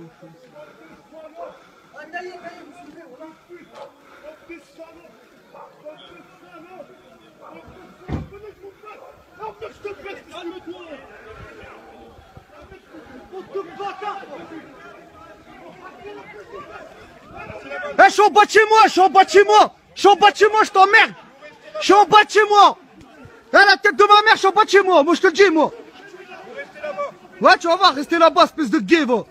Eh, je suis en bas de chez moi, je suis en bas de chez moi. Je suis en bas de chez moi, je t'emmerde. Je suis en bas de chez moi. Eh, la tête de ma mère, je suis en bas de chez moi. Moi, je te le dis, moi. Ouais, tu vas voir, restez là-bas, espèce de gay, va.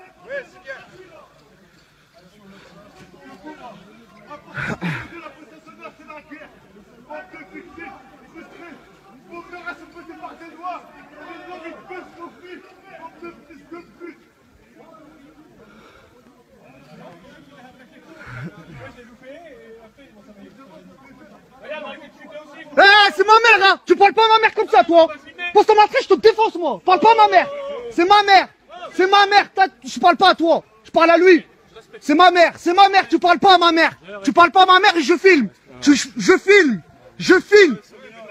Eh, c'est ma mère, hein. Tu parles pas à ma mère comme ça, toi. Pose ton matrice, je te défonce, moi. Parle pas à ma mère. C'est ma mère. C'est ma mère. Je parle pas à toi. Je parle à lui C'est ma mère C'est ma mère Tu parles pas à ma mère. Tu parles pas à ma mère et je filme. Je, je- je filme Je filme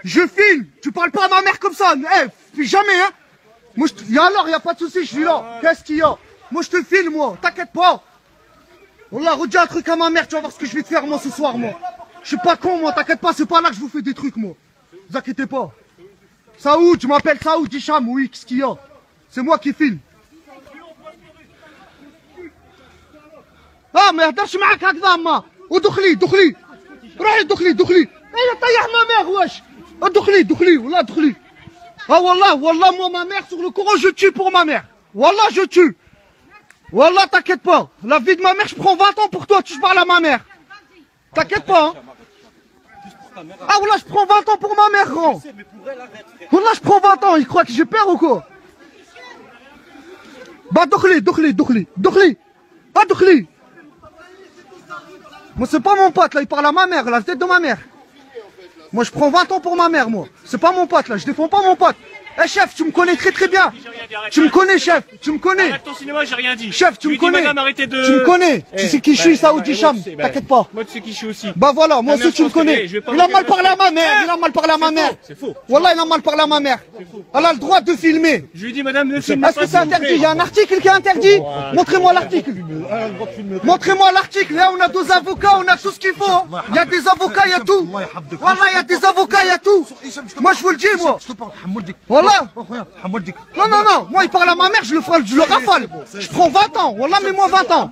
Je filme. Tu parles pas à ma mère comme ça. Eh, jamais, hein. Moi, je alors, y a pas de souci, je suis là. Qu'est-ce qu'il y a? Moi, je te filme, moi. T'inquiète pas. Wallah, redis un truc à ma mère, tu vas voir ce que je vais te faire moi ce soir, moi. Je suis pas con, moi, t'inquiète pas, c'est pas là que je vous fais des trucs, moi. Vous inquiétez pas. Saoud, tu m'appelles Saoud Hicham, oui, qu'est-ce qu'il y a? C'est moi qui filme. اه ما يهدرش معاك هكذا اما ودخلي دخلي روحي دخلي دخلي ايه طيح ما مير واش دخلي دخلي والله دخلي اه والله والله moi ma mère sur le courant je tue pour ma mère والله je tue Wallah, t'inquiète pas. La vie de ma mère, je prends 20 ans pour toi, tu parles à ma mère. T'inquiète pas. Hein. Ah, Wallah, je prends 20 ans pour ma mère, grand. Wallah, je prends 20 ans. Il croit que j'ai peur ou quoi Bah, Dokhli, Dokhli, Dokhli, Dokhli. Ah, Dokhli. moi, c'est pas mon pote, là. Il parle à ma mère, la tête de ma mère. Moi, je prends 20 ans pour ma mère, moi. C'est pas mon pote, là. Je défends pas mon pote. Eh, chef, tu me connais très très bien. Tu me connais, chef. Tu me connais. Arrête ton cinéma, j'ai rien dit. Chef, tu me connais. madame, arrêtez de... Tu me connais. Eh, tu sais qui je suis, bah, Saoudi bah, Cham. bah, T'inquiète pas. Moi, tu sais qui je suis aussi. Bah voilà, moi même aussi tu me connais. Il a mal parlé à ma mère, il a mal parlé à ma mère. C'est faux. Wallah, il a mal parlé à ma mère. Elle a le droit de filmer. Je lui dis, madame, ne filme Est-ce pas. que c'est interdit. Il y a un article qui est interdit Montrez-moi l'article. Montrez-moi l'article. Là, on a deux avocats, on a tout ce qu'il faut. Il y a des avocats, il y a tout. Wallah, il y a des avocats, il y a tout. Moi, je vous le dis, moi. Wallah. Non, non, non. Moi, il parle à ma mère, je le, ferai- je le rafale. Je prends 20 ans. Wallah, mais moi 20 ans.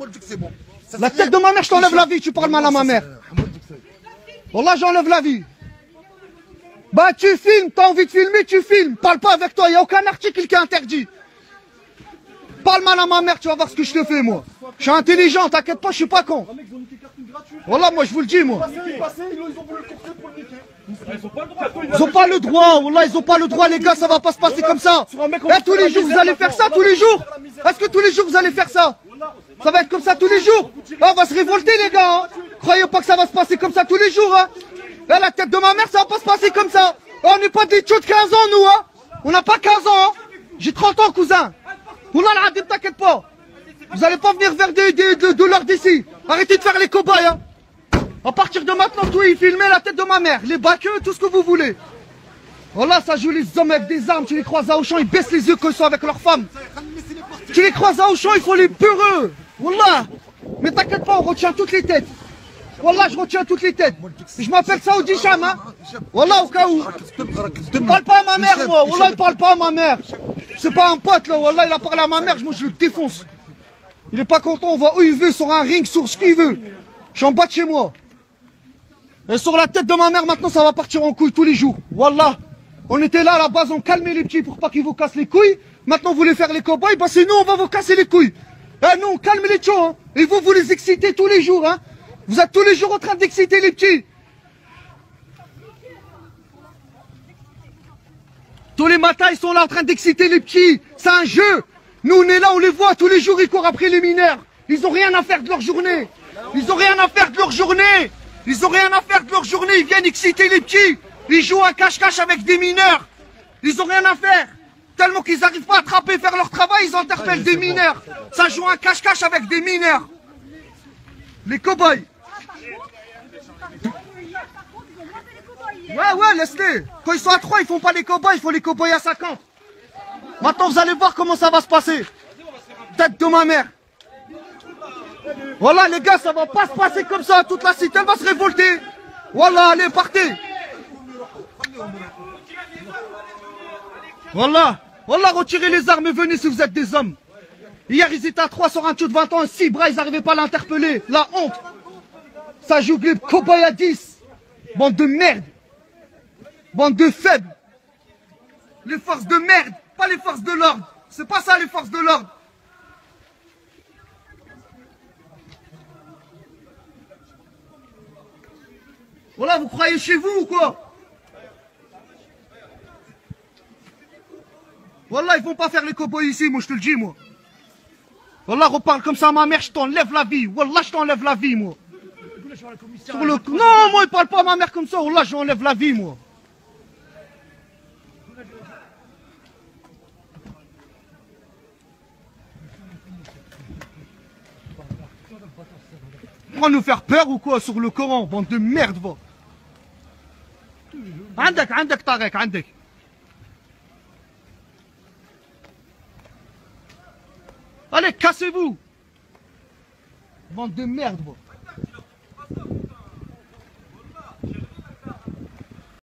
La tête de ma mère, je t'enlève la vie, tu parles mal à ma mère. Wallah, j'enlève la vie. Bah, tu filmes, t'as envie de filmer, tu filmes. Parle pas avec toi, il n'y a aucun article qui est interdit. Parle mal à ma mère, tu vas voir ce que je te fais, moi. Je suis intelligent, t'inquiète pas, je suis pas con. Voilà, moi, je vous le dis, moi. Ils ont pas le droit, Wallah, ils ont pas le droit, les gars, ça va pas se passer comme ça. Eh, tous les jours, vous allez faire ça, tous les jours Est-ce que tous les jours, vous allez faire ça Ça va être comme ça tous les jours Ah, On va se révolter, les gars hein. Croyez pas que ça va se passer comme ça tous les jours, hein. La tête de ma mère, ça va pas se passer comme ça. Eh, On n'est pas des tchous de 15 ans, nous, hein. On n'a pas 15 ans, J'ai 30 ans, cousin. Wallah, t'inquiète pas. Vous allez pas venir vers des, des- de, d'ici. Arrêtez de faire les cobayes, hein à partir de maintenant, tout est filmé la tête de ma mère, les baqueux, tout ce que vous voulez. Voilà, ça joue les hommes avec des armes, tu les croises à Auchan, ils baissent les yeux ils sont avec leurs femmes. Tu les croises à Auchan, il faut les peureux. Wallah. Mais t'inquiète pas, on retient toutes les têtes. Wallah, je retiens toutes les têtes. Je m'appelle Saoudi Cham, hein. Wallah, au cas où. Parle pas à ma mère, moi. Wallah, il parle pas à ma mère. C'est pas un pote, là. Wallah, il a parlé à ma mère, moi, je le défonce. Il est pas content, on va où il veut, sur un ring, sur ce qu'il veut. Je suis en bas de chez moi. Sur la tête de ma mère, maintenant, ça va partir en couille tous les jours. Wallah. On était là à la base, on calmait les petits pour pas qu'ils vous cassent les couilles. Maintenant, vous voulez faire les cow-boys, bah c'est nous, on va vous casser les couilles. Eh nous, on calme les tchons, hein. Et vous, vous les excitez tous les jours, hein. Vous êtes tous les jours en train d'exciter les petits. Tous les matins, ils sont là en train d'exciter les petits. C'est un jeu. Nous, on est là, on les voit tous les jours, ils courent après les mineurs. Ils ont rien à faire de leur journée. Ils ont rien à faire de leur journée. Ils ont rien à faire de leur journée. Ils viennent exciter les petits. Ils jouent à cache-cache avec des mineurs. Ils ont rien à faire. Tellement qu'ils n'arrivent pas à attraper, faire leur travail, ils interpellent des mineurs. Ça joue à cache-cache avec des mineurs. Les cow-boys. Ouais, ouais, laisse-les. Quand ils sont à 3, ils font pas les cow-boys, il faut les cow-boys à 50. Maintenant, vous allez voir comment ça va se passer. Tête de ma mère. Voilà, les gars, ça va pas se passer comme ça. Toute la cité va se révolter. Voilà, allez, partez. Voilà. Voilà, retirez les armes et venez si vous êtes des hommes. Hier, ils étaient à 3 sur un de 20 ans, 6 bras, ils n'arrivaient pas à l'interpeller. La honte. Ça joue le cowboy à 10. Bande de merde. Bande de faibles. Les forces de merde, pas les forces de l'ordre. C'est pas ça les forces de l'ordre. Voilà, vous croyez chez vous ou quoi Voilà, ils vont pas faire les cowboys ici, moi je te le dis, moi. Wallah, reparle comme ça à ma mère, je t'enlève la vie. Wallah, je t'enlève la vie, moi. Non, moi, il parle pas à ma mère comme ça. Wallah, je la vie, moi. On nous faire peur ou quoi sur le Coran, bande de merde, va. عندك عندك طارق عندك Allez, cassez-vous Bande de merde, va.